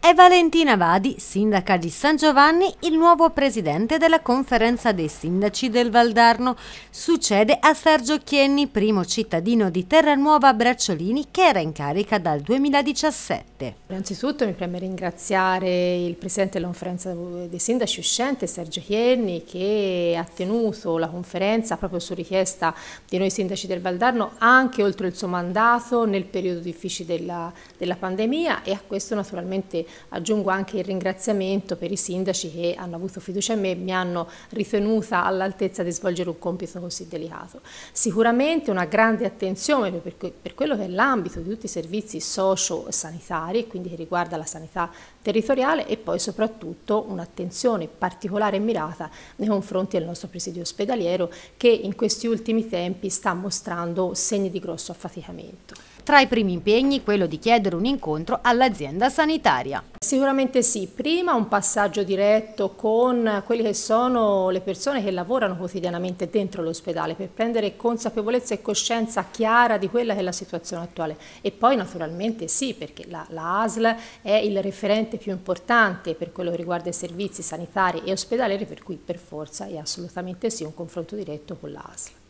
È Valentina Vadi, sindaca di San Giovanni, il nuovo presidente della conferenza dei sindaci del Valdarno. Succede a Sergio Chienni, primo cittadino di Terranuova Bracciolini che era in carica dal 2017. Innanzitutto mi preme ringraziare il presidente della conferenza dei sindaci uscente, Sergio Chienni, che ha tenuto la conferenza proprio su richiesta di noi sindaci del Valdarno anche oltre il suo mandato nel periodo difficile della, della pandemia e a questo naturalmente aggiungo anche il ringraziamento per i sindaci che hanno avuto fiducia in me e mi hanno ritenuta all'altezza di svolgere un compito così delicato. Sicuramente una grande attenzione per, per quello che è l'ambito di tutti i servizi socio-sanitari, quindi che riguarda la sanità territoriale e poi soprattutto un'attenzione particolare e mirata nei confronti del nostro presidio ospedaliero che in questi ultimi tempi sta mostrando segni di grosso affaticamento. Tra i primi impegni quello di chiedere un incontro all'azienda sanitaria. Sicuramente sì, prima un passaggio diretto con quelle che sono le persone che lavorano quotidianamente dentro l'ospedale per prendere consapevolezza e coscienza chiara di quella che è la situazione attuale. E poi naturalmente sì perché la, la ASL è il referente più importante per quello che riguarda i servizi sanitari e ospedalieri per cui per forza è assolutamente sì un confronto diretto con la ASL.